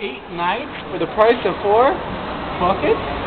eight nights for the price of four? buckets.